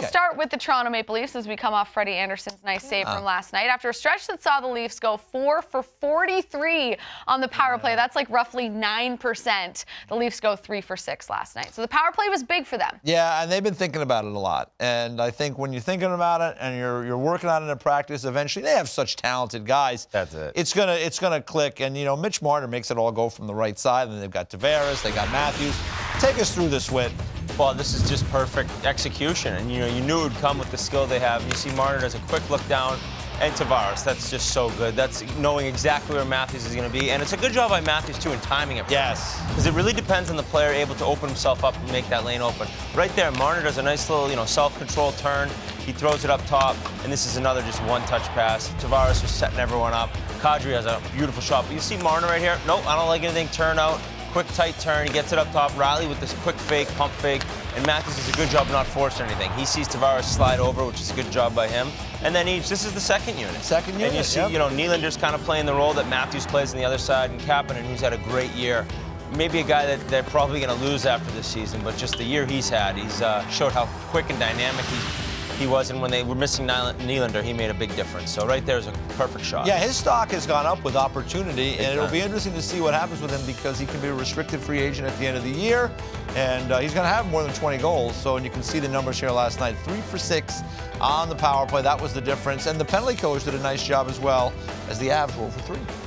We'll start with the Toronto Maple Leafs as we come off Freddie Andersen's nice save from ah. last night. After a stretch that saw the Leafs go four for 43 on the power play, that's like roughly 9%. The Leafs go three for six last night. So the power play was big for them. Yeah, and they've been thinking about it a lot. And I think when you're thinking about it and you're you're working on it in practice, eventually they have such talented guys. That's it. It's gonna it's gonna click. And you know, Mitch Marner makes it all go from the right side. And they've got Tavares, they got Matthews. Take us through this, Whit. Well, this is just perfect execution, and you know you knew it would come with the skill they have. You see Marner does a quick look down, and Tavares. That's just so good. That's knowing exactly where Matthews is going to be, and it's a good job by Matthews too in timing it. Yes. Because it really depends on the player able to open himself up and make that lane open. Right there, Marner does a nice little, you know, self-control turn. He throws it up top, and this is another just one-touch pass. Tavares was setting everyone up. Kadri has a beautiful shot, but you see Marner right here. Nope, I don't like anything. Turn out quick tight turn. He gets it up top. Rielly with this quick fake, pump fake. And Matthews does a good job not forcing anything. He sees Tavares slide over, which is a good job by him. And then each, this is the second unit. Second unit, And you see, yep. you know, Nylander's kind of playing the role that Matthews plays on the other side, and Kapanen, who's had a great year. Maybe a guy that they're probably going to lose after this season, but just the year he's had, he's uh, showed how quick and dynamic he, he was. And when they were missing Nyl- Nylander, he made a big difference. So right there is a perfect shot. Yeah, his stock has gone up with opportunity, and it'll time. be interesting to see what happens with him because he can be a restricted free agent at the end of the year, and uh, he's going to have more than 20 goals. So, and you can see the numbers here last night: three for six on the power play. That was the difference, and the penalty coach did a nice job as well as the Avs were for three.